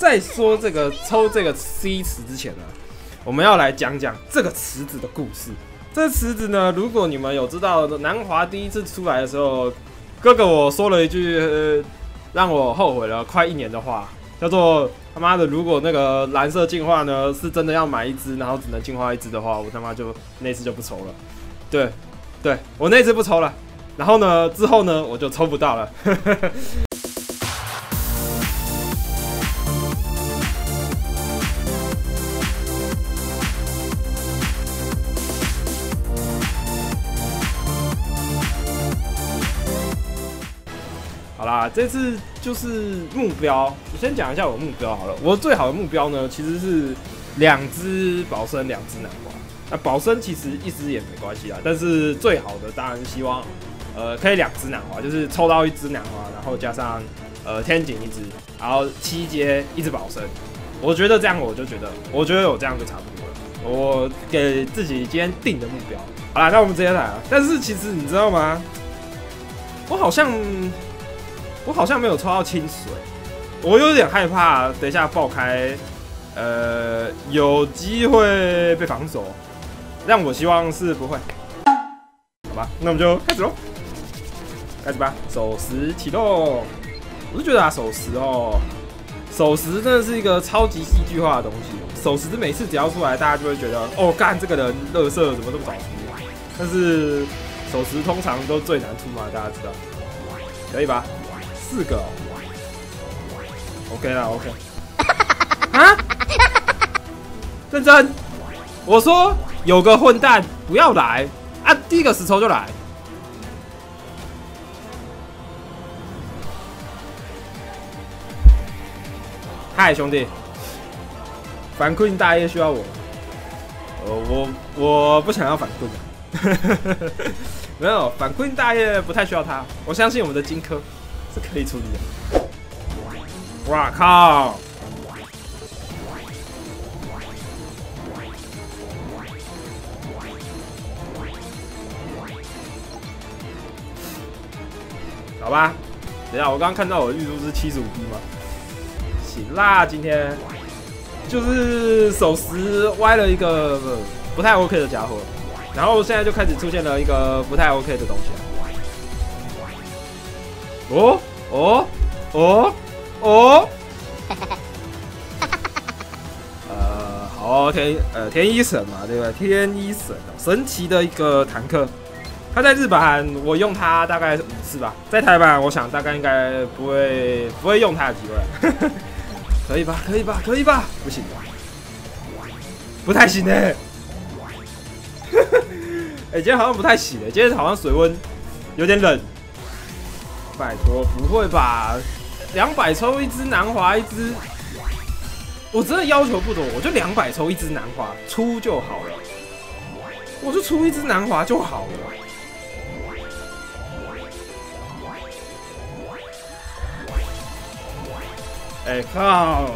在说这个抽这个 C 池之前呢，我们要来讲讲这个池子的故事。这池子呢，如果你们有知道南华第一次出来的时候，哥哥我说了一句、让我后悔了快一年的话，叫做他妈的，如果那个蓝色进化呢是真的要买一只，然后只能进化一只的话，我他妈就那次就不抽了。对，对我那次不抽了。然后呢，之后呢，我就抽不到了。这次就是目标，我先讲一下我目标好了。我最好的目标呢，其实是两只保生，两只南瓜。那保生其实一只也没关系啦，但是最好的当然希望，呃，可以两只南瓜，就是抽到一只南瓜，然后加上呃天井一只，然后七阶一只保生。我觉得这样我就觉得，我觉得有这样就差不多了。我给自己今天定的目标。好啦，那我们直接来啊。但是其实你知道吗？我好像。我好像没有抽到清水，我有点害怕，等一下爆开，呃，有机会被防守，但我希望是不会，好吧，那我们就开始喽，开始吧，守时启动。我是觉得啊，守时哦，守时真的是一个超级戏剧化的东西，守时每次只要出来，大家就会觉得，哦，干这个人乐色怎么这么早出？但是守时通常都最难出嘛，大家知道，可以吧？四个，OK 啦，OK。啊？认真？我说有个混蛋不要来啊！第一个死抽就来。嗨，兄弟，反困大业需要我。呃，我我不想要反困的。没有，反困大业不太需要他。我相信我们的荆轲。是可以处理的。哇靠！好吧，等下我刚刚看到我的预估是七十五 B 吗？行啦，今天就是手时歪了一个不太 OK 的家伙，然后现在就开始出现了一个不太 OK 的东西。哦哦哦哦！呃，好天呃天一神嘛，对吧？天一神，神奇的一个坦克。他在日本我用它大概五次吧，在台湾我想大概应该不会不会用它的机会。可以吧？可以吧？可以吧？不行，不太行哎。哎，今天好像不太行哎，今天好像水温有点冷。拜托，不会吧？两百抽一只南华，一只，我真的要求不多，我就两百抽一只南华出就好了，我就出一只南华就好了。哎靠！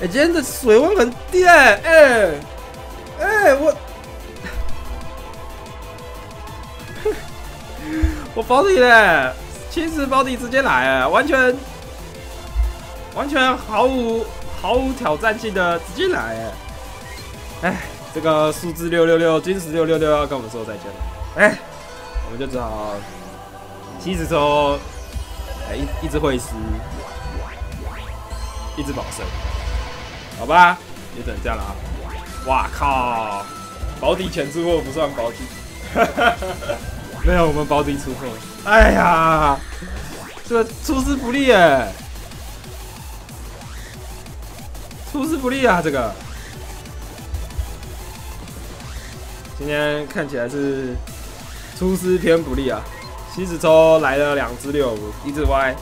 哎，今天的水温很低哎哎哎我，我保底嘞！七十保底直接来，完全完全毫无毫无挑战性的直接来，哎，这个数字六六六，金石六六六要跟我们说再见了，哎，我们就只好七十抽，哎，一一只会师，一只保生，好吧，也只能这样了啊！哇靠，保底前出货不算保底，哈哈哈哈 没有，我们保底出货。哎呀，这个出师不利哎，出师不利啊！这个今天看起来是出师偏不利啊。七子抽来了两只六，一只 Y，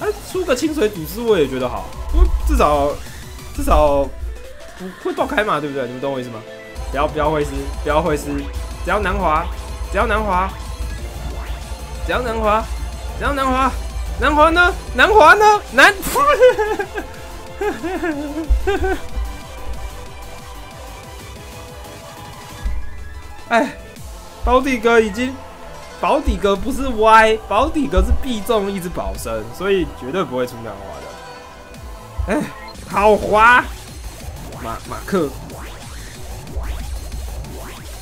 哎，出个清水赌师我也觉得好，不至少至少不会爆开嘛，对不对？你们懂我意思吗？不要不要会师，不要会师，只要南华，只要南华。只要南华，只要南华，南华呢？南华呢？南，哎，保底哥已经，保底哥不是歪保底哥是必中一直保生，所以绝对不会出南华的。哎，好滑，马马克，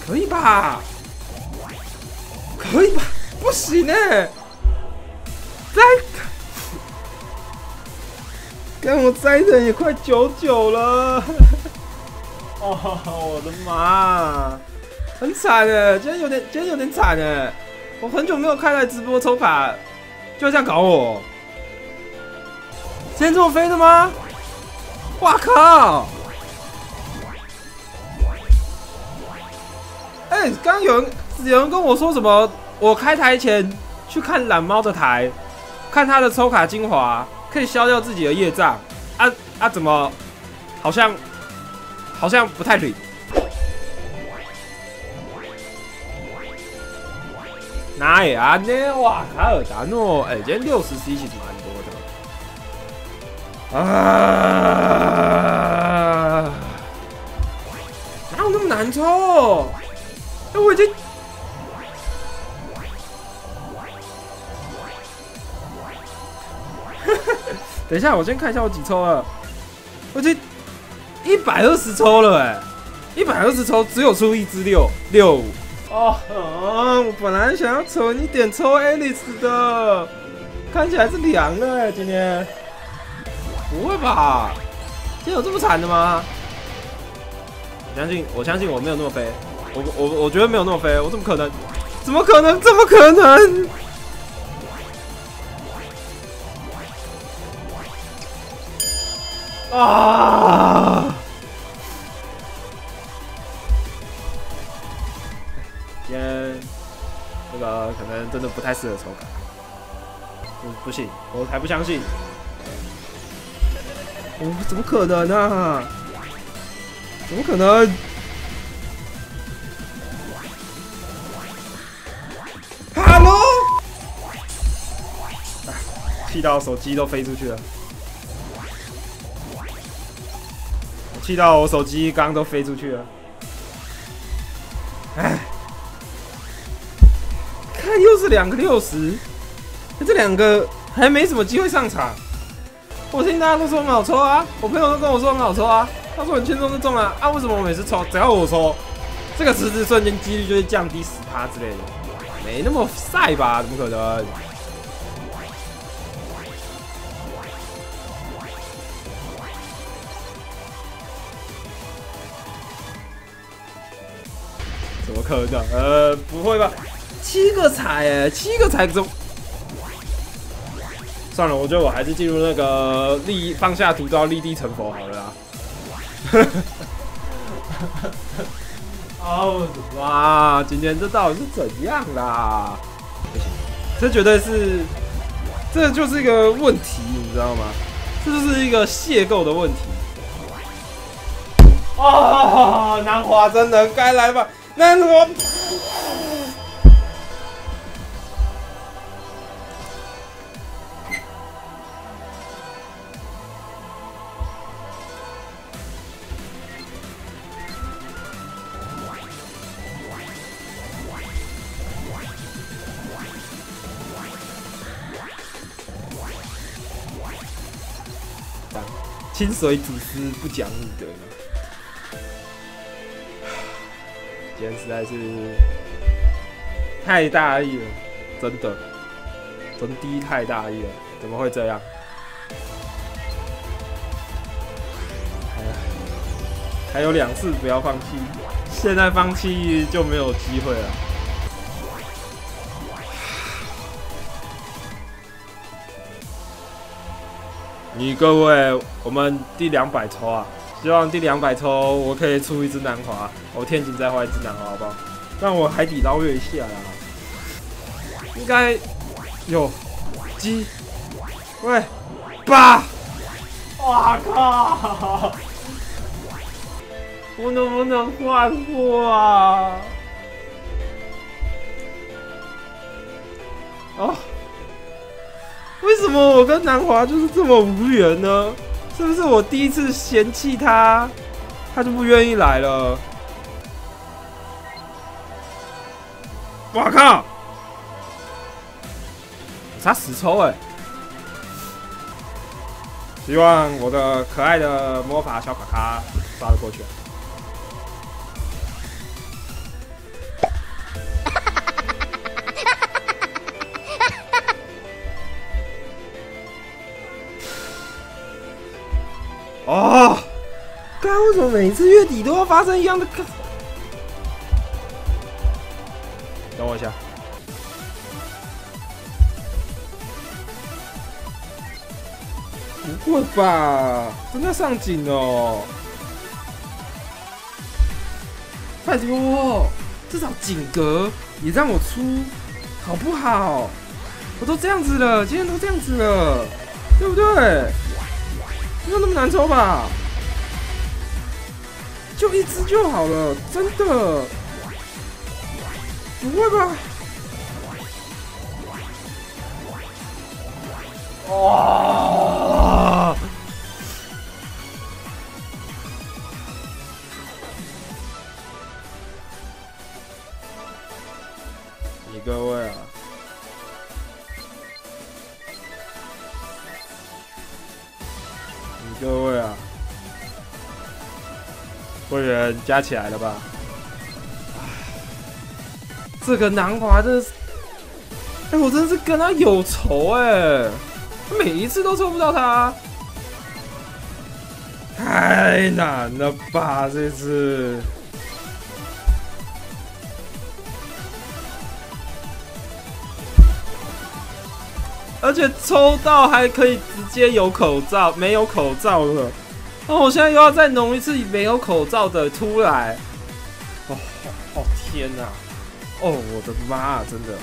可以吧？可以吧？不行呢，再，看我栽人也快九九了，哦，我的妈，很惨哎，今天有点，今天有点惨哎，我很久没有开来直播抽卡，就这样搞我，今天这么飞的吗？哇靠！哎，刚有人有人跟我说什么？我开台前去看懒猫的台，看他的抽卡精华，可以消掉自己的业障。啊啊，怎么好像好像不太灵？哪呀？呢？哇，卡尔达诺，哎，今天六十 C 其实蛮多的。啊！哪有那么难抽？哎，我已经……等一下，我先看一下我几抽了。我这一百二十抽了，哎，一百二十抽只有出一只六六五。哦，我本来想要抽一点抽 Alice 的，看起来是凉了哎，今天。不会吧？今天有这么惨的吗？我相信，我相信我没有那么飞。我我我觉得没有那么飞。我怎么可能？怎么可能？怎么可能？啊！今天这个可能真的不太适合抽卡。不不信，我才不相信。哦，怎么可能呢？怎么可能？Hello！气到手机都飞出去了，气到我手机刚刚都飞出去了。哎，看又是两个六十，这两个还没什么机会上场。我听大家都说很好抽啊，我朋友都跟我说很好抽啊，他说很轻松就中了啊，为什么我每次抽只要我抽，这个十字瞬间几率就会降低十趴之类的，没那么晒吧？怎么可能？可能？呃，不会吧？七个彩哎，七个彩中。算了，我觉得我还是进入那个立放下屠刀立地成佛好了啦。哦，哇，今天这到底是怎样啦？不行，这绝对是，这就是一个问题，你知道吗？这就是一个邂逅的问题。啊，南华真人该来吧？南华。清水祖师不讲武德实在是太大意了，真的，真的太大意了，怎么会这样？还有两次不要放弃，现在放弃就没有机会了。你各位，我们第两百抽啊！希望第两百抽我可以出一只南华，我天井再画一只南华，好不好？让我海底捞月一下啦！应该有鸡，喂，八！哇靠！我能不能换货啊？哦。为什么我跟南华就是这么无缘呢？是不是我第一次嫌弃他，他就不愿意来了？我靠！啥死抽哎！希望我的可爱的魔法小卡卡刷得过去。哦，刚为什么每次月底都要发生一样的？等我一下。不会吧？真的上井哦！拜托，至少井格也让我出，好不好？我都这样子了，今天都这样子了，对不对？没有那么难抽吧？就一只就好了，真的？不会吧？哇！你各位啊，各位啊，会员加起来了吧？这个南华真的是，哎，我真是跟他有仇哎！每一次都抽不到他，太难了吧这次！而且抽到还可以直接有口罩，没有口罩了。那我现在又要再弄一次没有口罩的出来。哦，哦天哪！哦，我的妈，真的。